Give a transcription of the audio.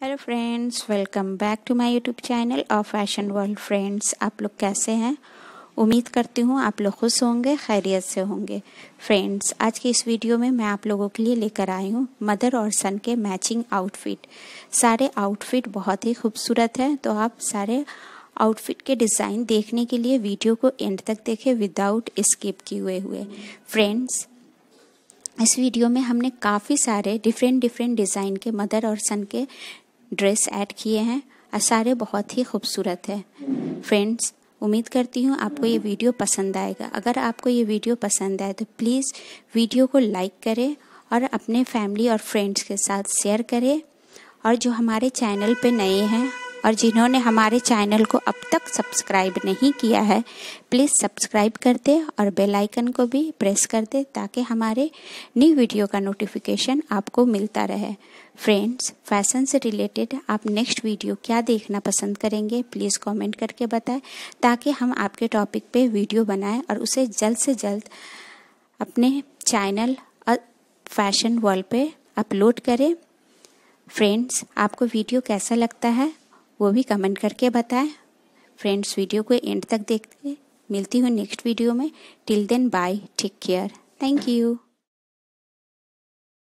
Hello friends, welcome back to my YouTube channel और fashion world friends. आप लोग कैसे हैं? उम्मीद करती हूँ आप लोग खुश होंगे, खैरियत से होंगे। फ्रेंड्स, आज की इस वीडियो में मैं आप लोगों के लिए लेकर आई हूँ मदर और सन के मैचिंग आउटफिट। सारे आउटफिट बहुत ही खूबसूरत हैं तो आप सारे आउटफिट के डिज़ाइन देखने के लिए वीडियो को एंड तक देखें विदाउट स्किप किए हुए। फ्रेंड्स, इस वीडियो में हमने काफ़ी सारे डिफरेंट डिफरेंट डिज़ाइन के मदर और सन के ड्रेस ऐड किए हैं। और सारे बहुत ही खूबसूरत है। फ्रेंड्स उम्मीद करती हूँ आपको ये वीडियो पसंद आएगा। अगर आपको ये वीडियो पसंद आए तो प्लीज़ वीडियो को लाइक करें और अपने फैमिली और फ्रेंड्स के साथ शेयर करें। और जो हमारे चैनल पे नए हैं और जिन्होंने हमारे चैनल को अब तक सब्सक्राइब नहीं किया है प्लीज़ सब्सक्राइब कर दे और बेल आइकन को भी प्रेस कर दे ताकि हमारे न्यू वीडियो का नोटिफिकेशन आपको मिलता रहे। फ्रेंड्स फ़ैशन से रिलेटेड आप नेक्स्ट वीडियो क्या देखना पसंद करेंगे प्लीज़ कमेंट करके बताएँ ताकि हम आपके टॉपिक पे वीडियो बनाएँ और उसे जल्द से जल्द अपने चैनल फ़ैशन वर्ल्ड पे अपलोड करें। फ्रेंड्स आपको वीडियो कैसा लगता है? वो भी कमेंट करके बताएँ। फ्रेंड्स, वीडियो को एंड तक देखते मिलती हूँ नेक्स्ट वीडियो में। Till then bye take care thank you